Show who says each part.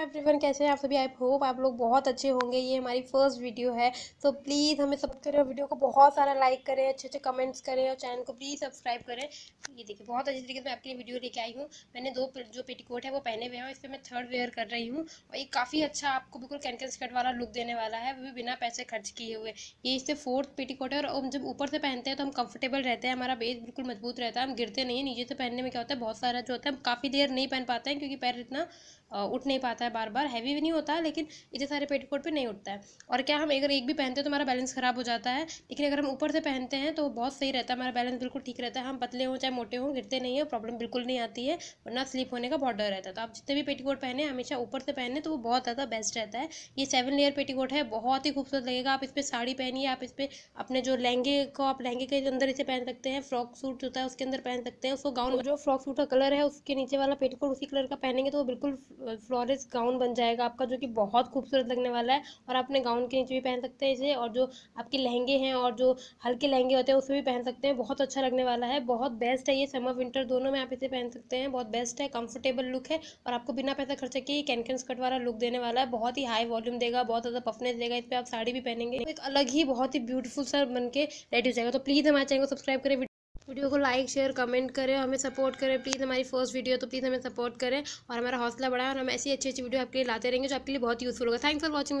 Speaker 1: Everyone कैसे हैं आप सभी? आई होप आप लोग बहुत अच्छे होंगे। ये हमारी फ़र्स्ट वीडियो है। तो प्लीज़ हमें सब करें वीडियो को बहुत सारा लाइक करें अच्छे अच्छे कमेंट्स करें और चैनल को प्लीज़ सब्सक्राइब करें। ये देखिए, बहुत अच्छी तरीके से मैं आपके लिए वीडियो लेके आई हूँ। मैंने दो जो पेटीकोट है वो पहने हुए हैं इस पर मैं थर्ड वेयर कर रही हूँ। और ये काफ़ी अच्छा आपको बिल्कुल कैंकन स्कर्ट वाला लुक देने वाला है। वो भी बिना पैसे खर्च किए हुए। ये इससे फोर्थ पेटीकोट है और जब ऊपर से पहनते हैं तो हम कंफर्टेबल रहते हैं। हमारा बेस बिल्कुल मज़बूत रहता है। हम गिरते नहीं है। नीचे से पहनने में क्या होता है? बहुत सारा जो होता है, हम काफ़ी देर नहीं पहन पाते हैं क्योंकि पैर इतना उठ नहीं पाता है बार बार हैवी भी नहीं होता है लेकिन इतने सारे पेटीकोट पे नहीं उठता है। और क्या हम अगर एक भी पहनते हैं तो हमारा बैलेंस ख़राब हो जाता है, लेकिन अगर हम ऊपर से पहनते हैं तो बहुत सही रहता है, हमारा बैलेंस बिल्कुल ठीक रहता है। हम पतले हों, चाहे मोटे हों, गिरते नहीं है प्रॉब्लम बिल्कुल नहीं आती है वरना स्लिप होने का बहुत डर रहता है। तो आप जितने भी पेटीकोट पहने, हमेशा ऊपर से पहने तो वो बहुत ज़्यादा बेस्ट रहता है। ये सेवन लेयर पेटीकोट है, बहुत ही खूबसूरत लगेगा। आप इस पर साड़ी पहनिए, आप इस पर अपने जो लहंगे को आप लहंगे के अंदर इसे पहन सकते हैं फ्रॉक सूट होता है उसके अंदर पहन सकते हैं, उसको गाउन जो फ्रॉक सूट का कलर है, उसके नीचे वाला पेटीकोट उसी कलर का पहनेंगे तो वो बिल्कुल फ्लोरेस गाउन बन जाएगा, आपका जो कि बहुत खूबसूरत लगने वाला है और आप अपने गाउन के नीचे भी पहन सकते हैं इसे और जो आपके लहंगे हैं और जो हल्के लहंगे होते हैं, उसमें भी पहन सकते हैं। बहुत अच्छा लगने वाला है, बहुत बेस्ट है ये समर विंटर दोनों में आप इसे पहन सकते हैं। बहुत बेस्ट है कंफर्टेबल लुक है और आपको बिना पैसा खर्चा किए कैनकन स्कर्ट वाला लुक देने वाला है। बहुत ही हाई वॉल्यूम देगा, बहुत ज़्यादा पफनेस देगा, इस पर आप साड़ी भी पहनेंगे। एक अलग ही बहुत ही ब्यूटीफुल सा बन के रेडी हो जाएगा। तो प्लीज़ हमारे चैनल को सब्सक्राइब करें वीडियो को लाइक, शेयर, कमेंट करें हमें सपोर्ट करें। प्लीज़ हमारी फ़र्स्ट वीडियो तो प्लीज़ हमें सपोर्ट करें और हमारा हौसला बढ़ाएँ और हम ऐसी अच्छी अच्छी वीडियो आपके लिए लाते रहेंगे जो आपके लिए बहुत यूज़फुल होगा। Thanks for watching.